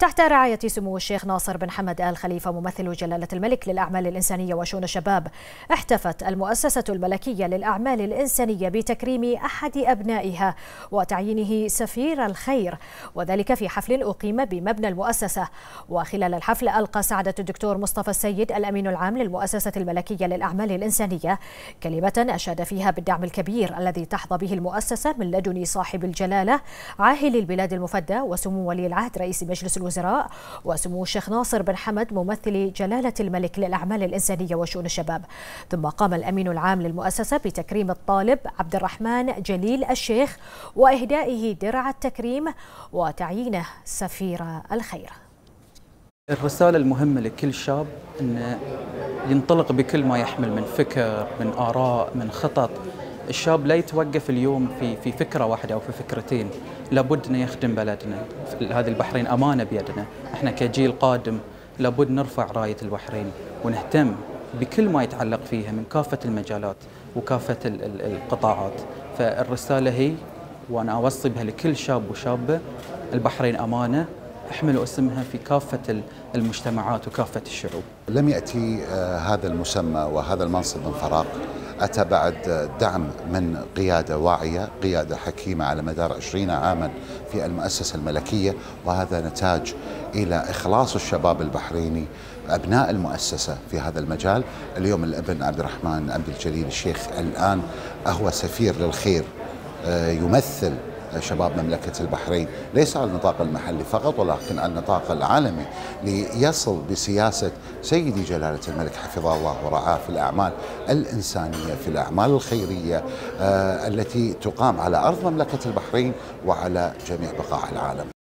تحت رعاية سمو الشيخ ناصر بن حمد آل خليفة ممثل جلالة الملك للأعمال الإنسانية وشؤون الشباب. احتفت المؤسسة الملكية للأعمال الإنسانية بتكريم أحد أبنائها وتعيينه سفير الخير وذلك في حفل أقيم بمبنى المؤسسة. وخلال الحفل ألقى سعادة الدكتور مصطفى السيد الأمين العام للمؤسسة الملكية للأعمال الإنسانية كلمة أشاد فيها بالدعم الكبير الذي تحظى به المؤسسة من لدن صاحب الجلالة عاهل البلاد المفدى وسمو ولي العهد رئيس مجلس الوزراء الوزراء وسمو الشيخ ناصر بن حمد ممثل جلالة الملك للأعمال الإنسانية وشؤون الشباب. ثم قام الأمين العام للمؤسسة بتكريم الطالب عبد الرحمن جليل الشيخ وإهدائه درع التكريم وتعيينه سفير الخير. الرسالة المهمة لكل شاب أنه ينطلق بكل ما يحمل من فكر من آراء من خطط. الشاب لا يتوقف اليوم في في فكرة واحدة أو في فكرتين. لابد إنه يخدم بلدنا. هذه البحرين أمانة بيدنا. إحنا كجيل قادم لابد نرفع راية البحرين ونهتم بكل ما يتعلق فيها من كافة المجالات وكافة القطاعات. فالرسالة هي وأنا أوصي بها لكل شاب وشابة البحرين أمانة. احملوا اسمها في كافة المجتمعات وكافة الشعوب. لم يأتي آه، هذا المسمى وهذا المنصب من فراغ. أتى بعد دعم من قيادة واعية قيادة حكيمة على مدار 20 عاما في المؤسسة الملكية وهذا نتاج إلى إخلاص الشباب البحريني أبناء المؤسسة في هذا المجال. اليوم الابن عبد الرحمن عبد الجليل الشيخ الآن هو سفير للخير آه، يمثل شباب مملكة البحرين ليس على النطاق المحلي فقط ولكن على النطاق العالمي ليصل بسياسة سيدي جلالة الملك حفظه الله ورعاه في الأعمال الإنسانية في الأعمال الخيرية آه التي تقام على أرض مملكة البحرين وعلى جميع بقاع العالم.